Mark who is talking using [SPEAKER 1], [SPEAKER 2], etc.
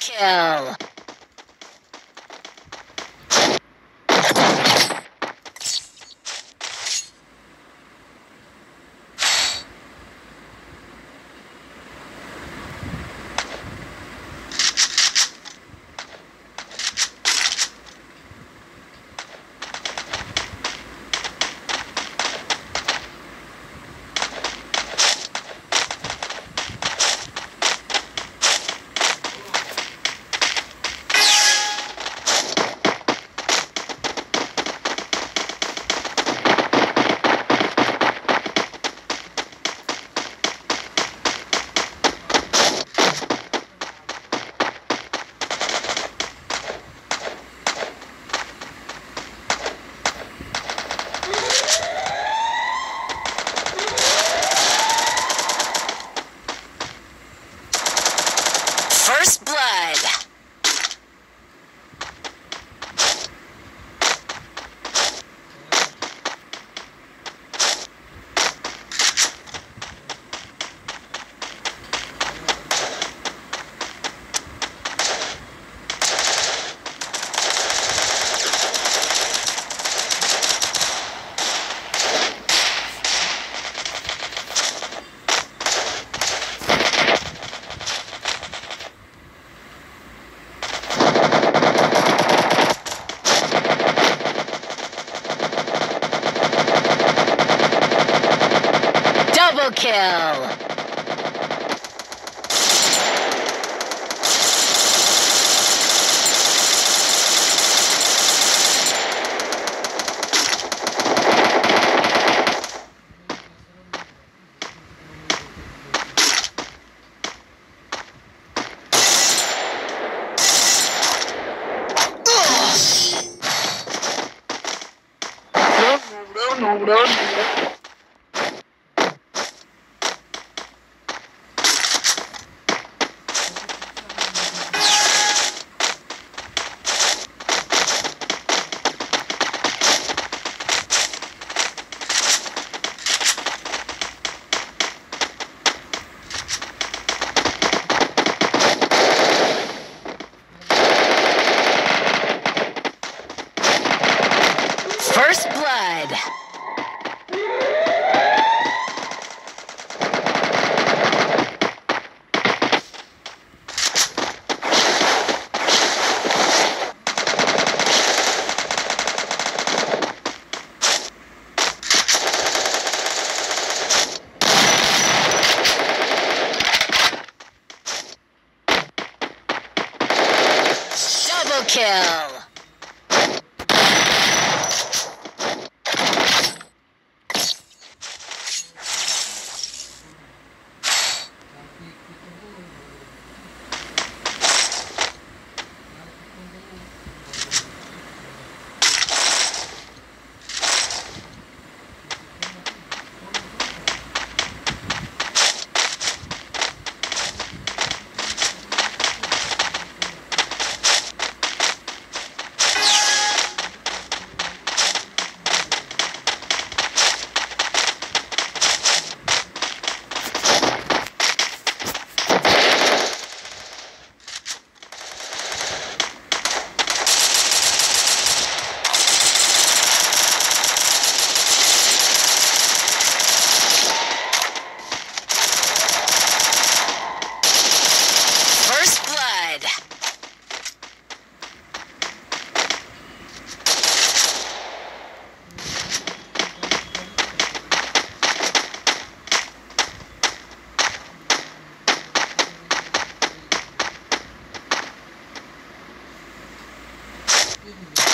[SPEAKER 1] Kill. First blood. Double kill. First blood. kill. Mm-hmm.